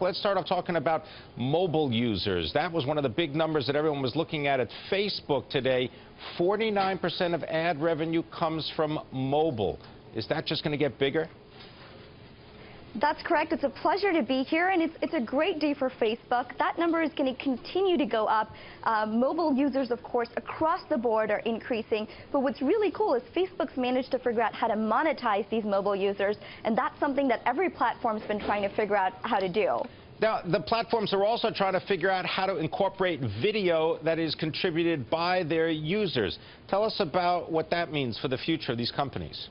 Let's start off talking about mobile users. That was one of the big numbers that everyone was looking at at Facebook today. 49% of ad revenue comes from mobile. Is that just going to get bigger? That's correct. It's a pleasure to be here, and it's, it's a great day for Facebook. That number is going to continue to go up. Uh, mobile users, of course, across the board are increasing. But what's really cool is Facebook's managed to figure out how to monetize these mobile users, and that's something that every platform's been trying to figure out how to do. Now, the platforms are also trying to figure out how to incorporate video that is contributed by their users. Tell us about what that means for the future of these companies.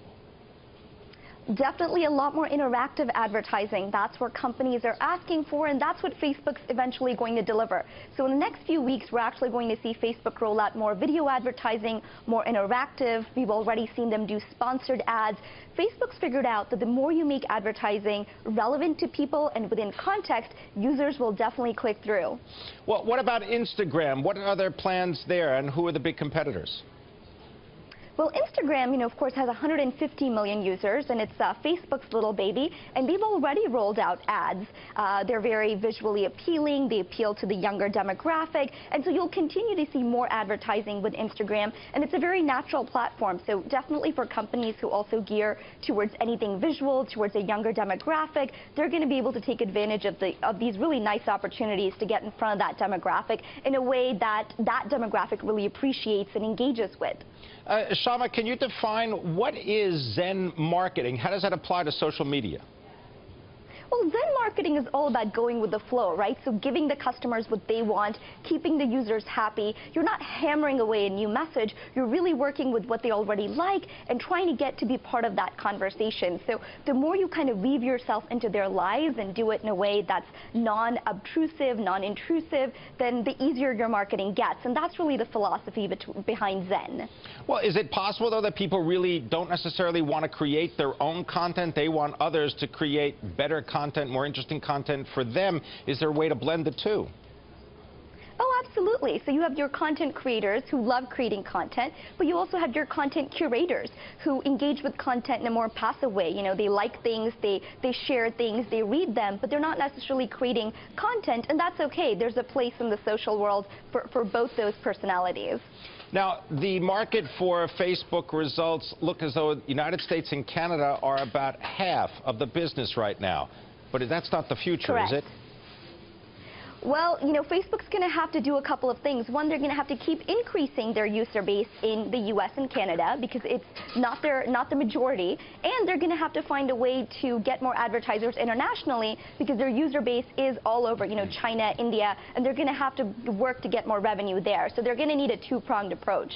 Definitely a lot more interactive advertising. That's what companies are asking for, and that's what Facebook's eventually going to deliver. So in the next few weeks, we're actually going to see Facebook roll out more video advertising, more interactive. We've already seen them do sponsored ads. Facebook's figured out that the more you make advertising relevant to people and within context, users will definitely click through. Well, what about Instagram? What are their plans there, and who are the big competitors? Well, Instagram, you know, of course, has 150 million users, and it's uh, Facebook's little baby, and they've already rolled out ads. Uh, they're very visually appealing. They appeal to the younger demographic, and so you'll continue to see more advertising with Instagram, and it's a very natural platform. So definitely for companies who also gear towards anything visual, towards a younger demographic, they're going to be able to take advantage of, the, of these really nice opportunities to get in front of that demographic in a way that that demographic really appreciates and engages with. Uh, Shama, can you define what is Zen marketing? How does that apply to social media? Well, Zen marketing is all about going with the flow, right? So giving the customers what they want, keeping the users happy. You're not hammering away a new message. You're really working with what they already like and trying to get to be part of that conversation. So the more you kind of weave yourself into their lives and do it in a way that's non-obtrusive, non-intrusive, then the easier your marketing gets. And that's really the philosophy behind Zen. Well, is it possible, though, that people really don't necessarily want to create their own content? They want others to create better content content, more interesting content for them. Is there a way to blend the two? Oh, absolutely. So you have your content creators who love creating content, but you also have your content curators who engage with content in a more passive way. You know, they like things, they, they share things, they read them, but they're not necessarily creating content, and that's okay. There's a place in the social world for, for both those personalities. Now, the market for Facebook results look as though the United States and Canada are about half of the business right now. But that's not the future, Correct. is it? Well, you know, Facebook's going to have to do a couple of things. One, they're going to have to keep increasing their user base in the U.S. and Canada because it's not their not the majority, and they're going to have to find a way to get more advertisers internationally because their user base is all over, you know, China, India, and they're going to have to work to get more revenue there. So they're going to need a two-pronged approach.